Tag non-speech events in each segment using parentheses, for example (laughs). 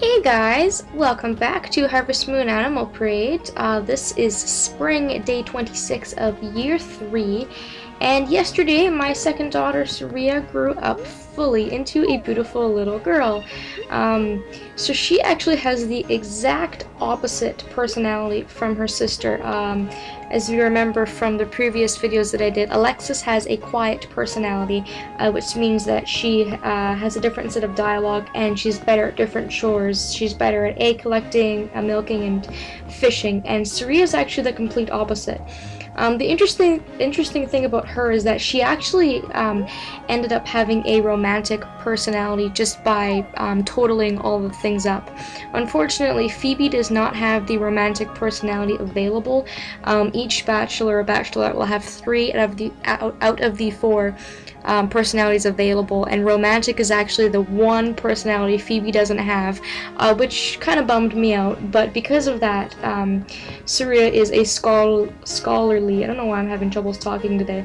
Hey guys, welcome back to Harvest Moon Animal Parade. Uh, this is spring day 26 of year 3 and yesterday my second daughter Saria grew up fully into a beautiful little girl. Um, so she actually has the exact opposite personality from her sister. Um, as you remember from the previous videos that I did, Alexis has a quiet personality, uh, which means that she uh, has a different set of dialogue and she's better at different chores. She's better at egg collecting, uh, milking, and fishing. And Saria is actually the complete opposite. Um, the interesting interesting thing about her is that she actually um, ended up having a romantic personality just by um, totaling all the things up. Unfortunately, Phoebe does not have the romantic personality available. Um, each bachelor or bachelorette will have three out of the out, out of the four um, personalities available, and romantic is actually the one personality Phoebe doesn't have, uh, which kind of bummed me out. But because of that, um, Saria is a schol I don't know why I'm having troubles talking today.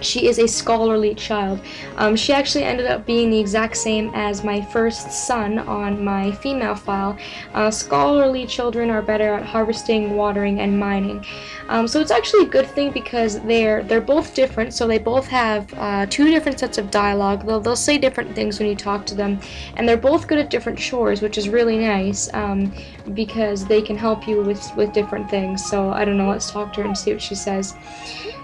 She is a scholarly child. Um, she actually ended up being the exact same as my first son on my female file. Uh, scholarly children are better at harvesting, watering, and mining. Um, so it's actually a good thing because they're they're both different. So they both have uh, two different sets of dialogue. They'll, they'll say different things when you talk to them, and they're both good at different chores, which is really nice um, because they can help you with with different things. So I don't know. Let's talk to her and see what she says.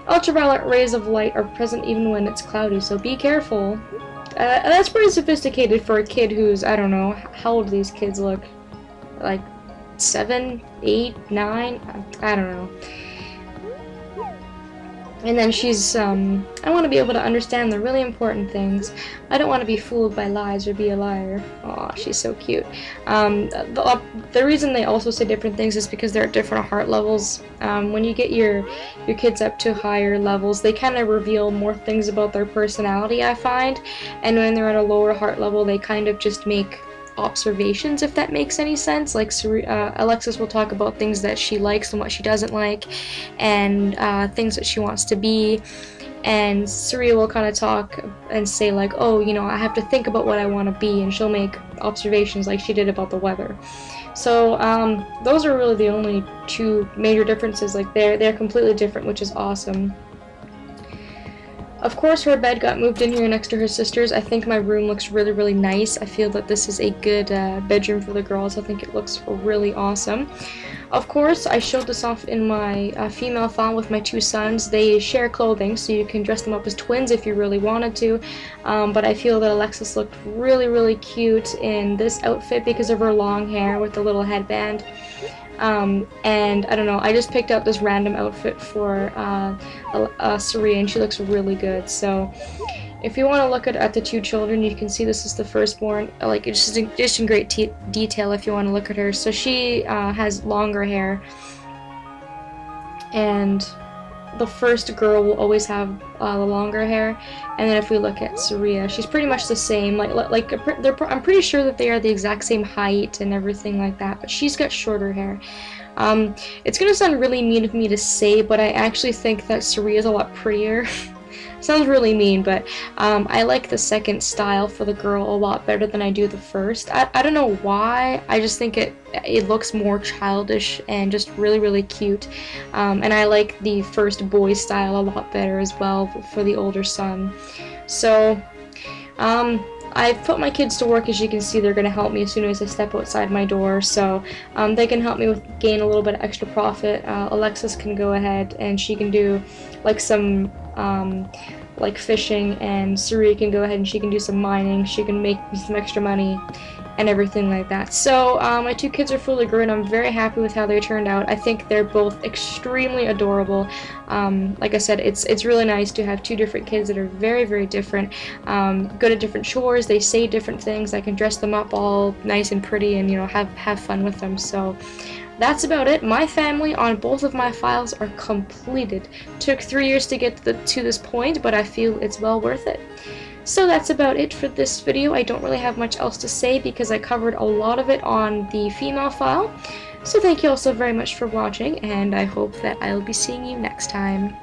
Ultraviolet rays of light are present even when it's cloudy, so be careful. Uh, that's pretty sophisticated for a kid who's, I don't know, how old these kids look? Like, seven, eight, nine? I don't know. And then she's, um, I want to be able to understand the really important things. I don't want to be fooled by lies or be a liar. Aw, she's so cute. Um, the, the reason they also say different things is because they're at different heart levels. Um, when you get your, your kids up to higher levels, they kind of reveal more things about their personality, I find. And when they're at a lower heart level, they kind of just make observations, if that makes any sense. Like uh, Alexis will talk about things that she likes and what she doesn't like, and uh, things that she wants to be. And Saria will kind of talk and say like, oh, you know, I have to think about what I want to be, and she'll make observations like she did about the weather. So um, those are really the only two major differences. Like they're they're completely different, which is awesome. Of course, her bed got moved in here next to her sister's. I think my room looks really, really nice. I feel that this is a good uh, bedroom for the girls. I think it looks really awesome. Of course, I showed this off in my uh, female file with my two sons. They share clothing, so you can dress them up as twins if you really wanted to. Um, but I feel that Alexis looked really, really cute in this outfit because of her long hair with the little headband. Um, and I don't know, I just picked out this random outfit for uh, uh, Saria and she looks really good. So if you want to look at, at the two children, you can see this is the firstborn. Like it's just in, just in great detail if you want to look at her. So she uh, has longer hair and the first girl will always have uh, the longer hair, and then if we look at Saria, she's pretty much the same. Like like I'm pretty sure that they are the exact same height and everything like that, but she's got shorter hair. Um, it's gonna sound really mean of me to say, but I actually think that Saria is a lot prettier. (laughs) sounds really mean, but um, I like the second style for the girl a lot better than I do the first. I, I don't know why, I just think it it looks more childish and just really really cute um, and I like the first boy style a lot better as well for the older son so um, I've put my kids to work, as you can see, they're going to help me as soon as I step outside my door, so um, they can help me with gain a little bit of extra profit. Uh, Alexis can go ahead and she can do like some um, like fishing, and Saria can go ahead and she can do some mining. She can make some extra money, and everything like that. So uh, my two kids are fully grown. I'm very happy with how they turned out. I think they're both extremely adorable. Um, like I said, it's it's really nice to have two different kids that are very very different. Um, go to different chores. They say different things. I can dress them up all nice and pretty, and you know have have fun with them. So. That's about it. My family on both of my files are completed. Took three years to get to, the, to this point, but I feel it's well worth it. So that's about it for this video. I don't really have much else to say because I covered a lot of it on the female file. So thank you all so very much for watching, and I hope that I will be seeing you next time.